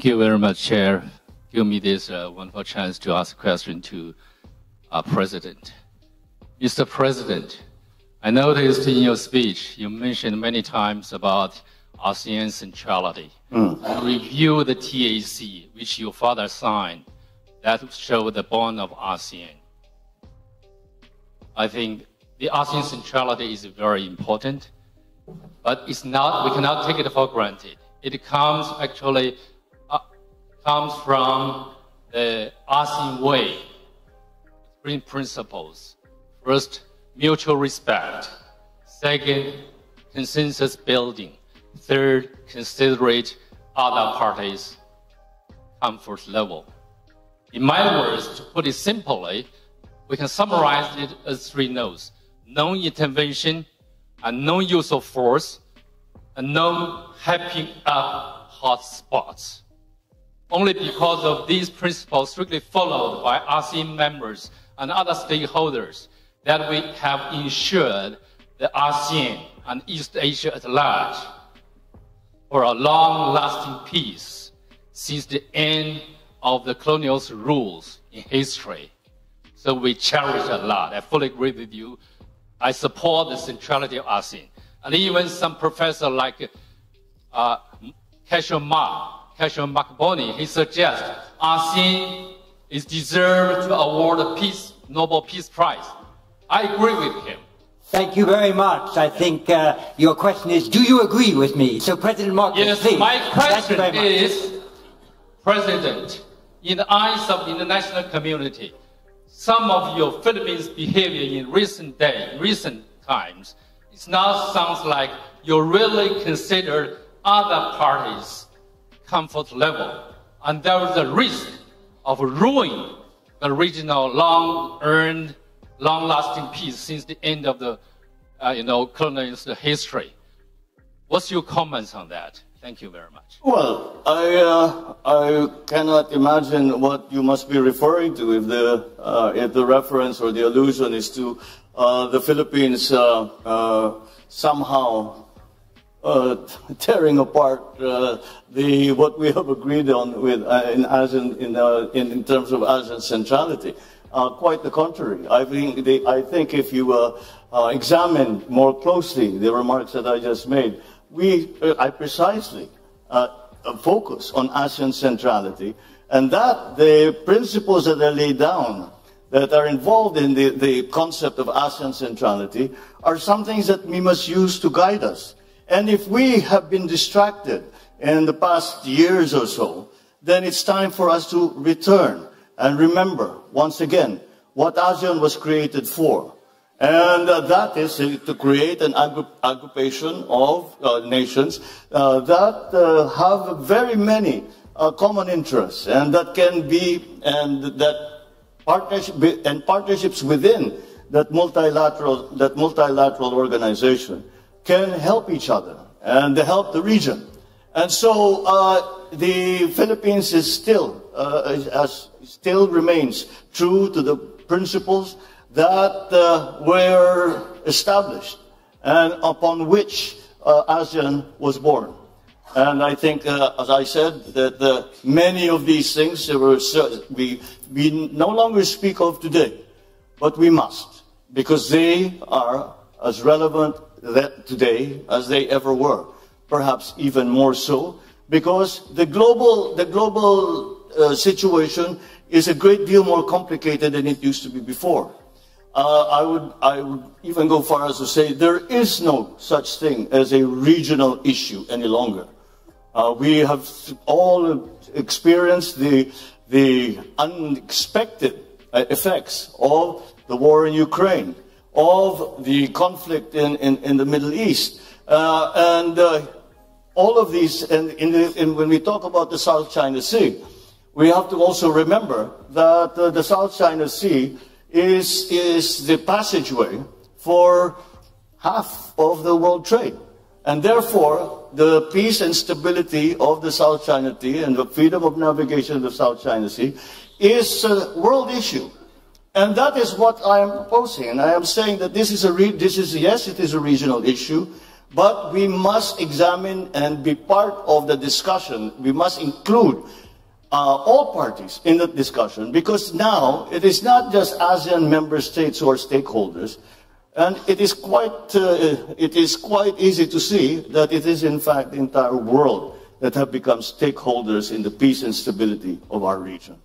Thank you very much, Chair. Give me this uh, wonderful chance to ask a question to our President. Mr. President, I noticed in your speech you mentioned many times about ASEAN centrality. Mm. Review the TAC, which your father signed, that show the bond of ASEAN. I think the ASEAN centrality is very important, but it's not, we cannot take it for granted. It comes actually comes from the ASEAN way, three principles. First, mutual respect. Second, consensus building. Third, considerate other parties' comfort level. In my words, to put it simply, we can summarize it as three no's. Non-intervention, and non-use of force, and non-hyping up hot spots. Only because of these principles strictly followed by ASEAN members and other stakeholders that we have ensured the ASEAN and East Asia at large for a long-lasting peace since the end of the colonial rules in history. So we cherish a lot. I fully agree with you. I support the centrality of ASEAN. And even some professor like uh, Cassius Ma Cassius Macboni, he suggests ASEAN is deserved to award a peace, Nobel Peace Prize. I agree with him. Thank you very much. I think uh, your question is, do you agree with me? So President Marcos, yes, please. my question is, President, in the eyes of the international community, some of your Philippines behavior in recent days, recent times, it now sounds like you really consider other parties comfort level. And there is a risk of ruining the regional long-earned, long-lasting peace since the end of the, uh, you know, colonial history. What's your comments on that? Thank you very much. Well, I, uh, I cannot imagine what you must be referring to if the, uh, if the reference or the allusion is to uh, the Philippines uh, uh, somehow uh, tearing apart uh, the what we have agreed on with uh, in ASEAN in, uh, in, in terms of ASEAN centrality. Uh, quite the contrary. I think the, I think if you uh, examine more closely the remarks that I just made, we I precisely focus on ASEAN centrality, and that the principles that are laid down that are involved in the, the concept of ASEAN centrality are some things that we must use to guide us. And if we have been distracted in the past years or so, then it's time for us to return and remember once again what ASEAN was created for. And uh, that is to create an aggregation of uh, nations uh, that uh, have very many uh, common interests and that can be, and that partnership, and partnerships within that multilateral, that multilateral organization can help each other and they help the region. And so uh, the Philippines is still, uh, still remains true to the principles that uh, were established and upon which uh, ASEAN was born. And I think, uh, as I said, that uh, many of these things were, we, we no longer speak of today, but we must, because they are as relevant that today as they ever were, perhaps even more so, because the global, the global uh, situation is a great deal more complicated than it used to be before. Uh, I, would, I would even go far as to say there is no such thing as a regional issue any longer. Uh, we have all experienced the, the unexpected uh, effects of the war in Ukraine of the conflict in, in, in the Middle East. Uh, and uh, all of these, and, the, when we talk about the South China Sea, we have to also remember that uh, the South China Sea is, is the passageway for half of the world trade. And therefore, the peace and stability of the South China Sea and the freedom of navigation of the South China Sea is a world issue. And that is what I am proposing. And I am saying that this is a, this is, yes, it is a regional issue, But we must examine and be part of the discussion. We must include uh, all parties in the discussion because now it is not just ASEAN member states who are stakeholders. And it is quite, uh, it is quite easy to see that it is in fact the entire world that have become stakeholders in the peace and stability of our region.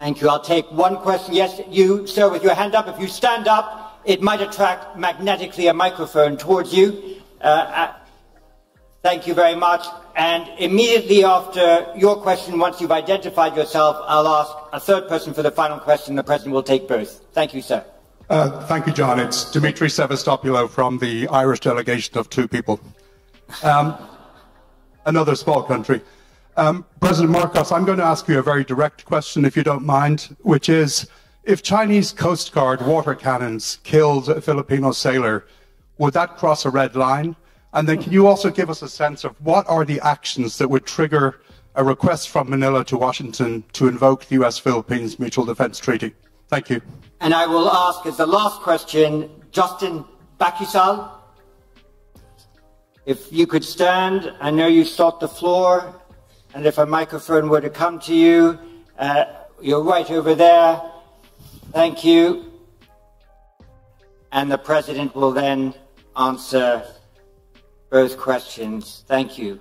Thank you. I'll take one question. Yes, you, sir, with your hand up. If you stand up, it might attract magnetically a microphone towards you. Uh, uh, thank you very much. And immediately after your question, once you've identified yourself, I'll ask a third person for the final question. The President will take both. Thank you, sir. Uh, thank you, John. It's Dimitri Sevastopoulos from the Irish delegation of two people. Um, another small country. Um, President Marcos, I'm going to ask you a very direct question, if you don't mind, which is, if Chinese Coast Guard water cannons killed a Filipino sailor, would that cross a red line? And then can you also give us a sense of what are the actions that would trigger a request from Manila to Washington to invoke the US-Philippines Mutual Defense Treaty? Thank you. And I will ask as the last question, Justin Bakisal. If you could stand, I know you sought the floor, and if a microphone were to come to you, uh, you're right over there. Thank you. And the President will then answer both questions. Thank you.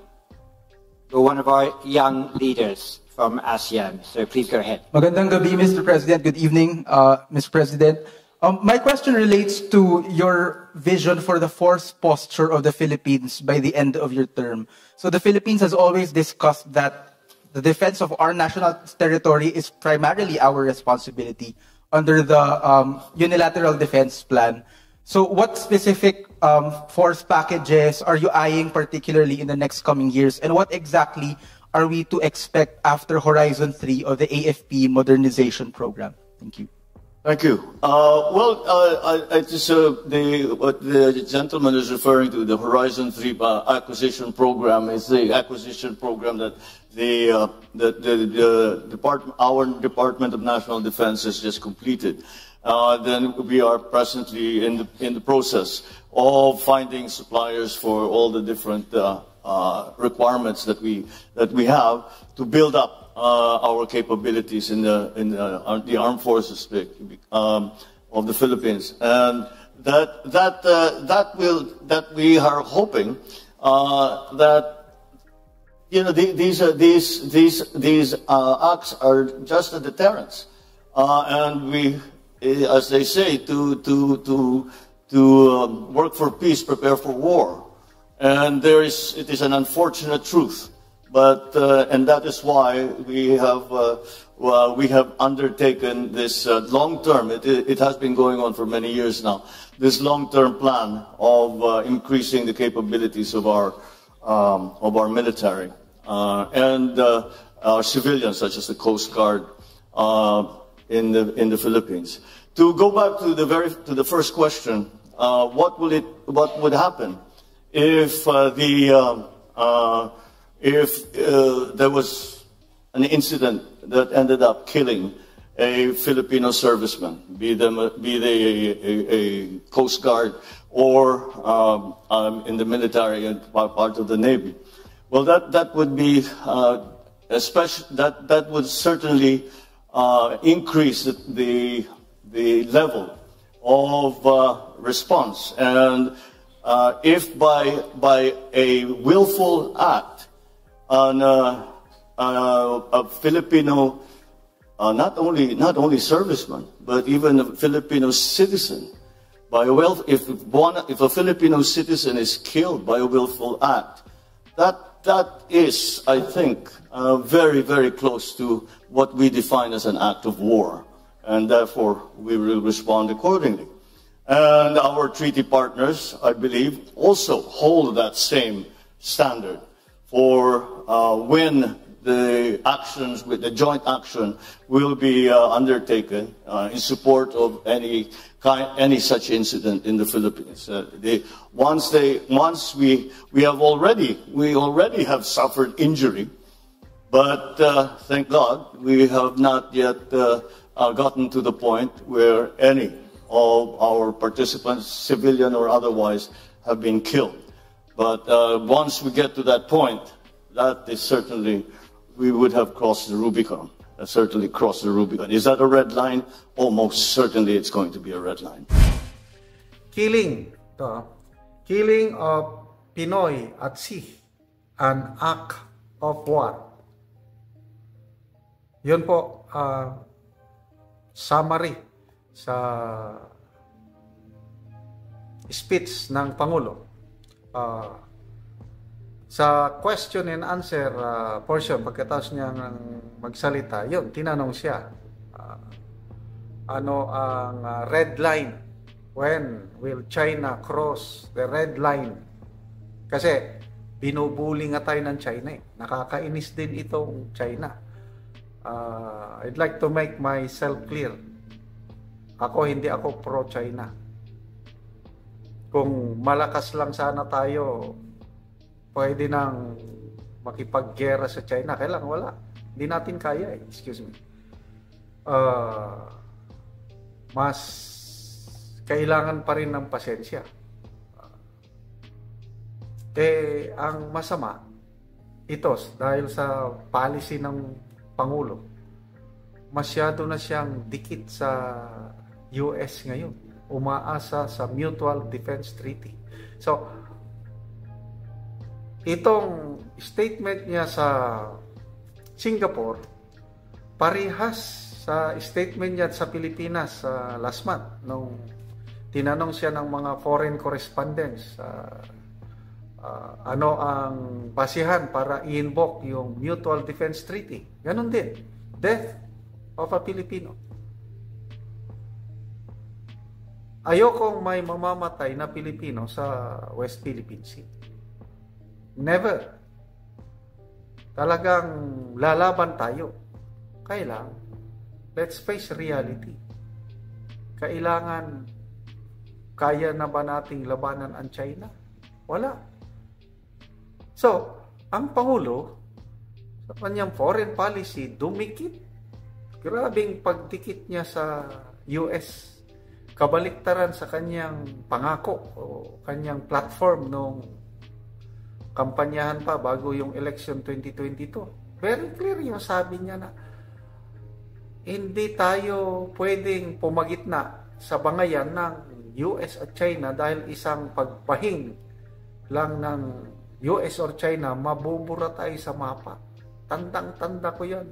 You're one of our young leaders from ASEAN, so please go ahead. Magandang gabi, Mr. President. Good evening, uh, Mr. President. Um, my question relates to your vision for the force posture of the Philippines by the end of your term. So the Philippines has always discussed that the defense of our national territory is primarily our responsibility under the um, unilateral defense plan. So what specific um, force packages are you eyeing particularly in the next coming years? And what exactly are we to expect after Horizon 3 of the AFP modernization program? Thank you. Thank you. Uh, well, uh, I, uh, the, what the gentleman is referring to, the Horizon 3 uh, acquisition program, is the acquisition program that the, uh, the, the, department, our Department of National Defense has just completed. Uh, then we are presently in the, in the process of finding suppliers for all the different requirements that we, that we have to build up our capabilities in the in the, uh, the armed forces um, of the Philippines, and that that uh, that will that we are hoping uh, that you know the, these these these these uh, acts are just a deterrence, uh, and we, as they say, to to to to um, work for peace, prepare for war, and there is it is an unfortunate truth but, uh, and that is why we have, uh, well, we have undertaken this uh, long-term, it, it, has been going on for many years now, this long-term plan of uh, increasing the capabilities of our, um, of our military uh, and uh, our civilians, such as the Coast Guard in, the, in the Philippines. To go back to the, very, to the first question, what, will it, what would happen if the if uh, there was an incident that ended up killing a Filipino serviceman, be, them, be they a, a, a Coast Guard or um, um, in the military and part of the Navy. Well, that, that would be, uh, especially, that, that would certainly uh, increase the, the, the, level of uh, response. And uh, if by, by a willful act, on uh, uh, a Filipino, uh, not only not only serviceman, but even a Filipino citizen. By a will, if one, if a Filipino citizen is killed by a willful act, that that is, I think, uh, very very close to what we define as an act of war, and therefore we will respond accordingly. And our treaty partners, I believe, also hold that same standard for uh, when the actions, with the joint action, will be uh, undertaken uh, in support of any kind, any such incident in the Philippines. Uh, they, once they, once we, we have already, we already have suffered injury, but uh, thank God we have not yet uh, gotten to the point where any of our participants, civilian or otherwise, have been killed. But uh, once we get to that point, that is certainly, we would have crossed the Rubicon. Uh, certainly crossed the Rubicon. Is that a red line? Almost certainly it's going to be a red line. Killing, to, killing of Pinoy at sea, an act of war. Yun po, uh, summary sa speech ng Pangulo. Uh, sa question and answer uh, portion, pagkatapos niya magsalita, yun, tinanong siya, uh, ano ang uh, red line? When will China cross the red line? Kasi, binubuli nga tayo ng China eh. Nakakainis din itong China. Uh, I'd like to make myself clear. Ako, hindi ako pro-China kung malakas lang sana tayo, pwede nang makipaggera sa China. Kailangan wala. Hindi natin kaya eh. Excuse me. Uh, mas kailangan pa rin ng pasensya. Eh, ang masama, ito, dahil sa policy ng Pangulo, masyado na siyang dikit sa US ngayon umaasa sa Mutual Defense Treaty. So, itong statement niya sa Singapore, parehas sa statement niya sa Pilipinas sa uh, last month nung tinanong siya ng mga foreign correspondents uh, uh, ano ang basihan para i-invoke yung Mutual Defense Treaty. Ganon din. Death of a Filipino. Ayokong may mamamatay na Pilipino sa West Philippine Sea. Never. Talagang lalaban tayo. Kailang, let's face reality. Kailangan, kaya na ba nating labanan ang China? Wala. So, ang Pangulo, sa kanyang foreign policy, dumikit. Grabing pagdikit niya sa US kabaliktaran sa kanyang pangako o kanyang platform nung kampanyahan pa bago yung election 2022. Very clear yung sabi niya na hindi tayo pwedeng pumagitna sa bangayan ng US at China dahil isang pagpahing lang ng US or China, mabubura tayo sa mapa. Tandang-tanda ko yan.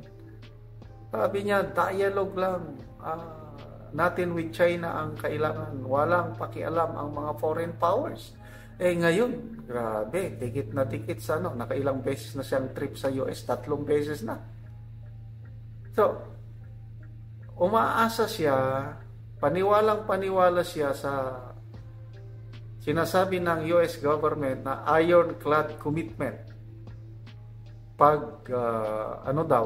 Sabi niya, dialogue lang. Uh, natin with China ang kailangan. Walang pakialam ang mga foreign powers. Eh ngayon, grabe, tikit na tikit sa ano, nakailang beses na siyang trip sa US, tatlong beses na. So, umaasa siya, paniwalang paniwala siya sa sinasabi ng US government na ironclad commitment. Pag, uh, ano daw,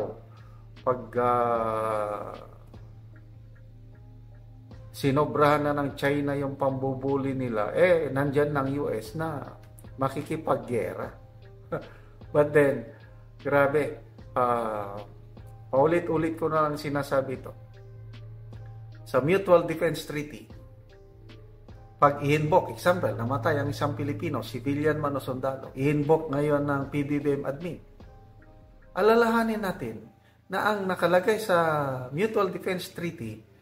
pag uh, sinobrahan na ng China yung pambubuli nila, eh, nandyan ng US na makikipaggera. But then, grabe, uh, paulit-ulit ko na lang sinasabi ito. Sa Mutual Defense Treaty, pag i-invoke, example, namatay ang isang Pilipino, civilian man o sundalo, i-invoke ngayon ng PBBM admin. Alalahanin natin na ang nakalagay sa Mutual Defense Treaty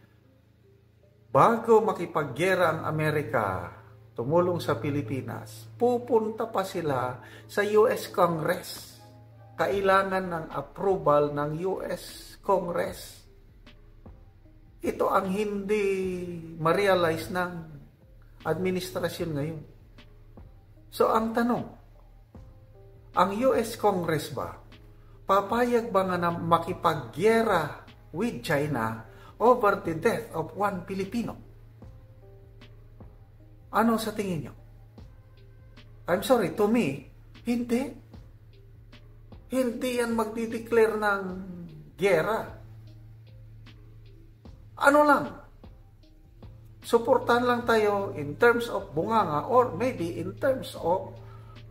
bago makipaggera ang Amerika, tumulong sa Pilipinas, pupunta pa sila sa US Congress. Kailangan ng approval ng US Congress. Ito ang hindi ma-realize ng administrasyon ngayon. So ang tanong, ang US Congress ba, papayag ba nga na makipagyera with China over the death of one Filipino. Ano sa tingin nyo? I'm sorry, to me, hindi. Hindi yan magdideclare ng gera. Ano lang? Suportahan lang tayo in terms of bunganga or maybe in terms of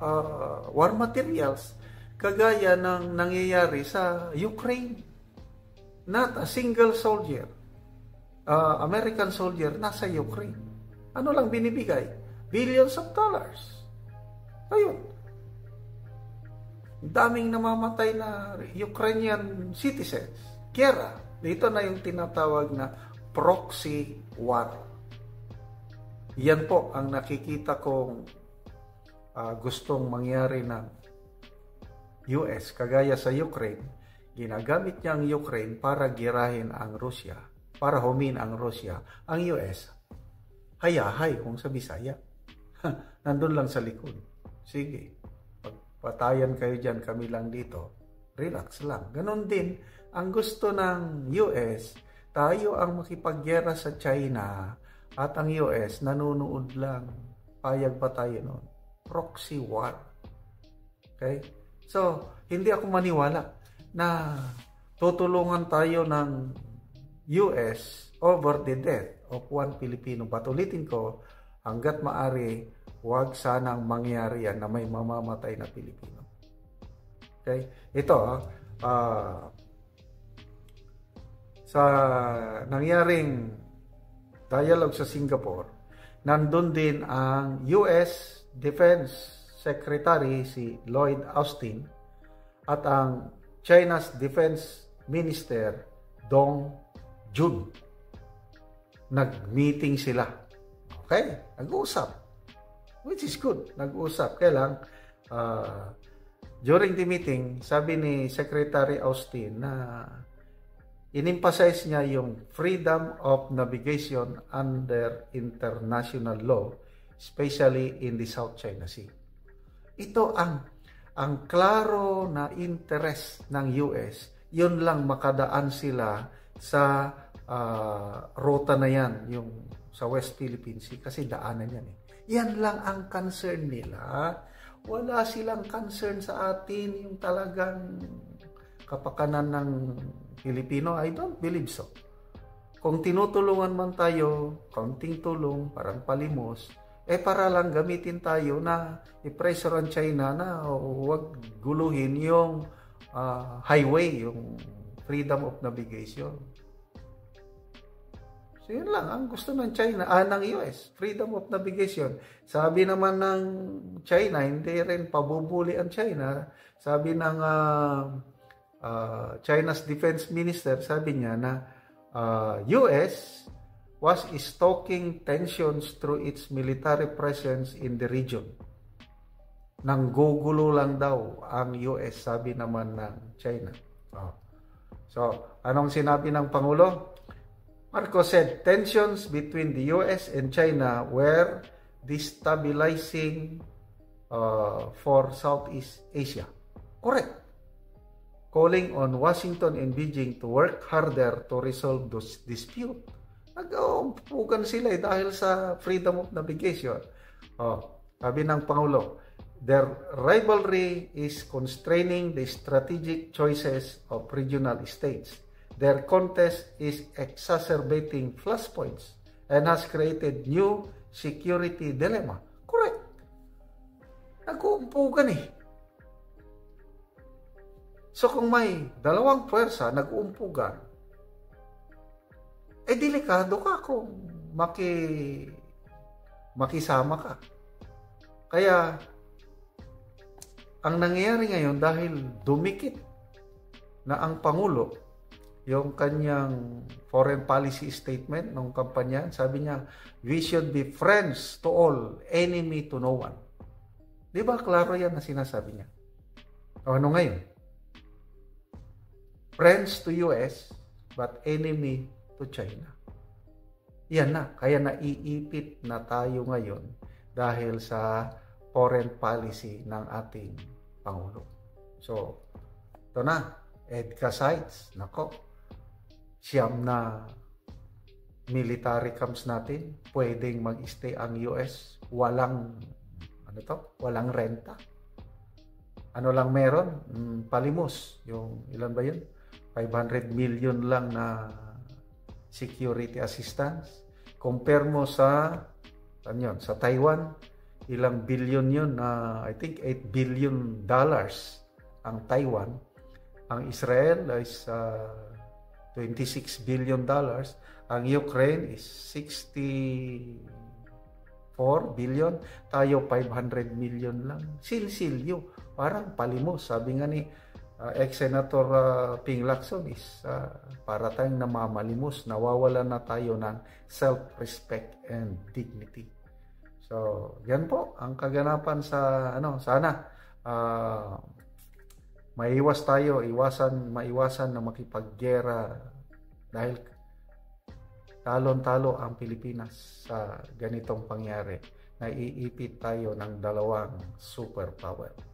uh, war materials kagaya ng nangyayari sa Ukraine. Not a single soldier uh, American soldier nasa Ukraine. Ano lang binibigay? Billions of dollars. Ayun. Daming namamatay na Ukrainian citizens. Kera, dito na yung tinatawag na proxy war. Yan po ang nakikita kong uh, gustong mangyari ng US, kagaya sa Ukraine. Ginagamit niya ang Ukraine para girahin ang Russia, para humin ang Russia. Ang US, hayahay kung sa Bisaya. Nandun lang sa likod. Sige, pagpatayan kayo dyan, kami lang dito. Relax lang. Ganon din, ang gusto ng US, tayo ang makipagyera sa China at ang US nanonood lang. Payag pa tayo noon. Proxy war. Okay? So, hindi ako maniwala na tutulungan tayo ng US over the death of one Filipino. But ulitin ko, hanggat maari, huwag sanang mangyari yan na may mamamatay na Pilipino. Okay? Ito, uh, sa nangyaring dialogue sa Singapore, nandun din ang US Defense Secretary si Lloyd Austin at ang China's Defense Minister Dong Jun. Nag-meeting sila. Okay? Nag-uusap which is good. Nag-usap. Kaya lang, uh, during the meeting, sabi ni Secretary Austin na in-emphasize niya yung freedom of navigation under international law, especially in the South China Sea. Ito ang ang klaro na interest ng US, yun lang makadaan sila sa uh, ruta na yan, yung sa West Philippine Sea, kasi daanan yan eh. Yan lang ang concern nila. Wala silang concern sa atin yung talagang kapakanan ng Pilipino. I don't believe so. Kung tinutulungan man tayo, kaunting tulong, parang palimos, eh para lang gamitin tayo na i-pressure ang China na huwag guluhin yung uh, highway, yung freedom of navigation. So yun lang, ang gusto ng China, ah, ng US, freedom of navigation. Sabi naman ng China, hindi rin pabubuli ang China. Sabi ng uh, uh, China's defense minister, sabi niya na uh, US was stoking tensions through its military presence in the region. Nang gugulo lang daw ang US, sabi naman ng China. So, anong sinabi ng Pangulo? Marcos said tensions between the US and China were destabilizing uh, for Southeast Asia. Correct. Calling on Washington and Beijing to work harder to resolve those dispute. Nag-uumpugan sila eh, dahil sa freedom of navigation. Oh, sabi ng Pangulo, their rivalry is constraining the strategic choices of regional states Their contest is exacerbating flashpoints and has created new security dilemma. Correct. Nag-uumpugan eh. So kung may dalawang pwersa nag-uumpugan, eh delikado ka kung maki makisama ka. Kaya ang nangyayari ngayon dahil dumikit na ang Pangulo yung kanyang foreign policy statement ng kampanya, sabi niya, we should be friends to all, enemy to no one. Di ba klaro yan na sinasabi niya? O ano ngayon? Friends to US, but enemy to China. Yan na, kaya naiipit na tayo ngayon dahil sa foreign policy ng ating Pangulo. So, ito na, EDCA sites, nako, siyam na military camps natin, pwedeng mag-stay ang US, walang ano to, walang renta. Ano lang meron? Mm, palimos. Yung ilan ba yun? 500 million lang na security assistance. Compare mo sa ano yun, sa Taiwan, ilang billion yun na I think 8 billion dollars ang Taiwan. Ang Israel is uh, 26 billion dollars. Ang Ukraine is 64 4 billion, tayo 500 million lang. Silsilyo, parang palimos. Sabi nga ni uh, ex-senator uh, Ping Lacson is uh, para tayong namamalimos, nawawala na tayo ng self-respect and dignity. So, yan po ang kaganapan sa ano, sana uh, maiwas tayo, iwasan, maiwasan na makipaggera dahil talon-talo ang Pilipinas sa ganitong pangyari. Naiipit tayo ng dalawang superpower.